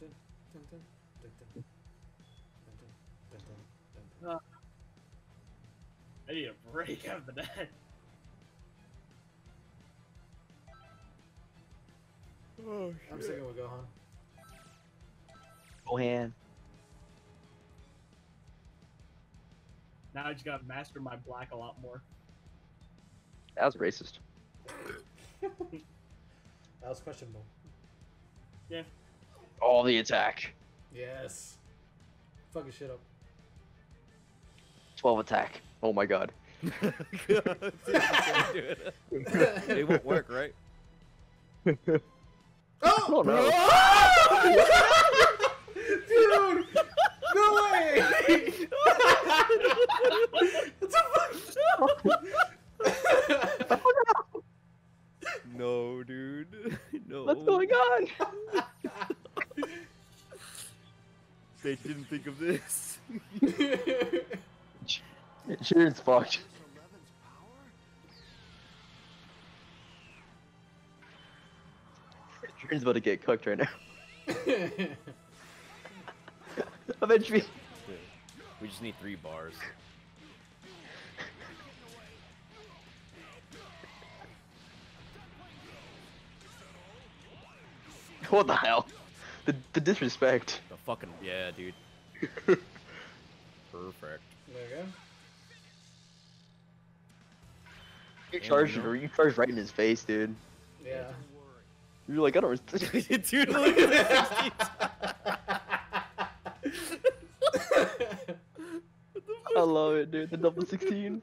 dun, dun, dun, dun, dun. Dun, dun, dun, dun, dun, dun. I need a break after that. Oh, I'm sticking with Gohan. Gohan. Now I just gotta master my black a lot more. That was racist. That was questionable. All the attack. Yes. Fucking shit up. 12 attack. Oh my god. it won't work, right? Oh! oh no. Dude! No way! what the fuck? No, dude. No. What's going on? They didn't think of this. Sharon's fucked. Sharon's about to get cooked right now. Eventually. We just need three bars. What the hell? The, the disrespect. The fucking yeah, dude. Perfect. there you go. You charged, you know. you charged right in his face, dude. Yeah. You're like, I don't. res- dude, look at this. I love it, dude. The double 16.